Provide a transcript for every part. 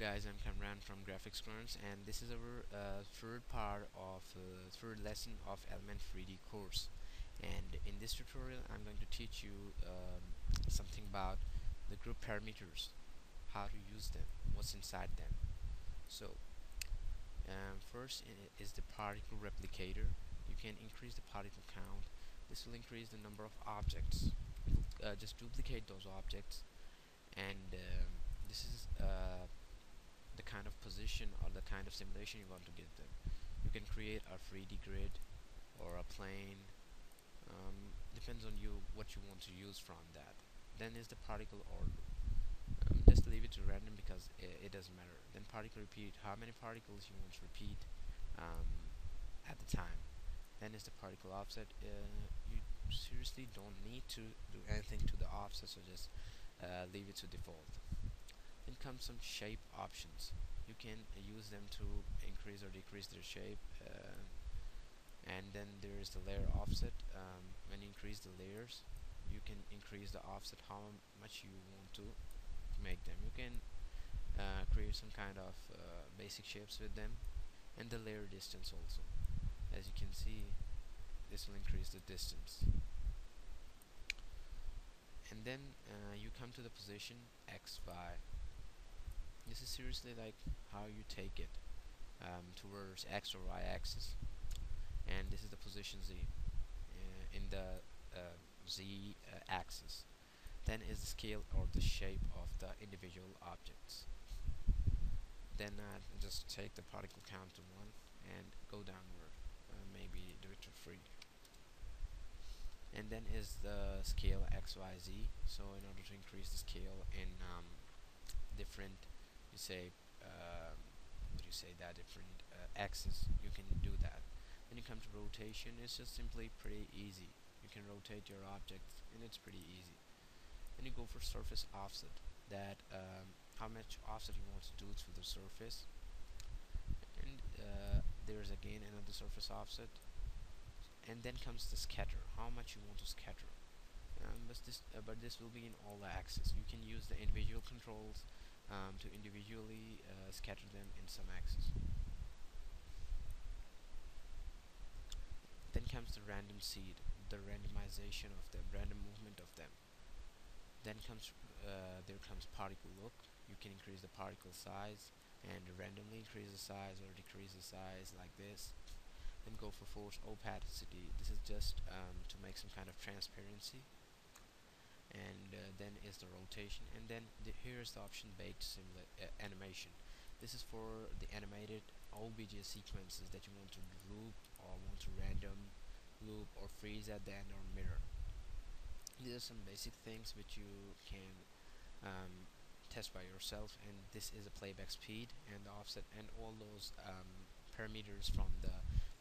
guys, I'm Kamran from GraphixGruntz and this is our uh, third part of uh, third lesson of Element 3D course. And in this tutorial I'm going to teach you um, something about the group parameters how to use them what's inside them. So um, first is the particle replicator. You can increase the particle count. This will increase the number of objects. Uh, just duplicate those objects and um, this is uh, the kind of position or the kind of simulation you want to give them. You can create a 3D grid or a plane um, depends on you what you want to use from that. Then is the particle order um, just leave it to random because it, it, doesn't matter. Then particle repeat how many particles you want to repeat um, at the time. Then is the particle offset. Uh, you seriously don't need to do anything to the offset so just uh, leave it to default. Then comes some shape options you can uh, use them to increase or decrease their shape uh, and then there is the layer offset um, when you increase the layers you can increase the offset how much you want to make them. You can uh, create some kind of uh, basic shapes with them and the layer distance also. As you can see this will increase the distance. And then uh, you come to the position x y this is seriously like how you take it um, towards x or y axis. And this is the position z uh, in the uh, z uh, axis. Then is the scale or the shape of the individual objects. Then uh, just take the particle count to 1 and go downward uh, maybe do it to 3 and then is the scale XYZ so in order to increase the scale in um, different you say uh, what do you say that different uh, axes you can do that. When you come to rotation it's just simply pretty easy. You can rotate your object and it's pretty easy. Then you go for surface offset that um, how much offset you want to do to the surface. And uh, there's again another surface offset. And then comes the scatter how much you want to scatter. Um, but this uh, but this will be in all the axes. You can use the individual controls um, to individually uh, scatter them in some axes then comes the random seed the randomization of them random movement of them. Then comes uh, there comes particle look. You can increase the particle size and randomly increase the size or decrease the size like this. Then go for force opacity. This is just um, to make some kind of transparency and uh, then is the rotation. And then the, here is the option baked uh, animation. This is for the animated OBJ sequences that you want to loop or want to random loop or freeze at the end or mirror. These are some basic things which you can um, test by yourself and this is a playback speed and the offset and all those um, parameters from the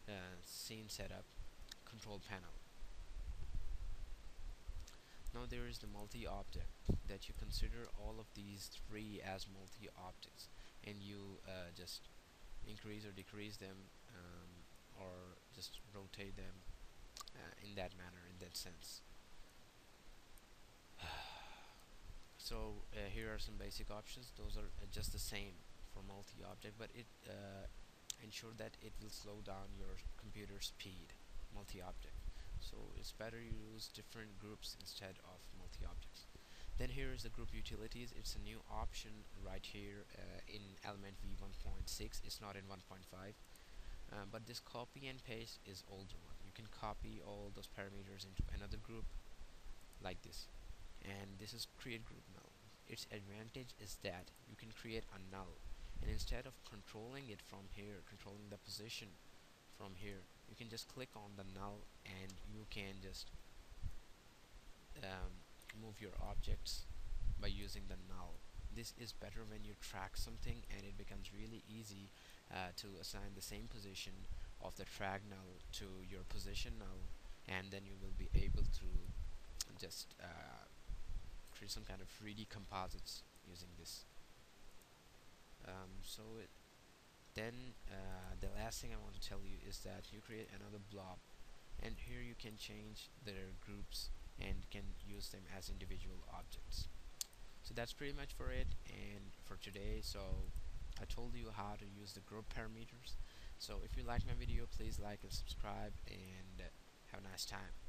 uh, scene setup control panel. There is the multi-object that you consider all of these three as multi-objects and you uh, just increase or decrease them um, or just rotate them uh, in that manner in that sense. so uh, here are some basic options those are uh, just the same for multi-object but it uh, ensure that it will slow down your computer speed multi-object it's better you use different groups instead of multi-objects. Then here is the group utilities. It's a new option right here uh, in element v1.6 it's not in 1.5 uh, but this copy and paste is older one. You can copy all those parameters into another group like this. And this is create group null. Its advantage is that you can create a null. And instead of controlling it from here controlling the position from here you can just click on the null and you can just um, move your objects by using the null. This is better when you track something and it becomes really easy uh, to assign the same position of the track null to your position null and then you will be able to just uh, create some kind of 3D composites using this. Um, so it, then uh, the last thing I want to tell you is that you create another blob and here you can change their groups and can use them as individual objects. So that's pretty much for it and for today. So I told you how to use the group parameters. So if you like my video please like and subscribe and have a nice time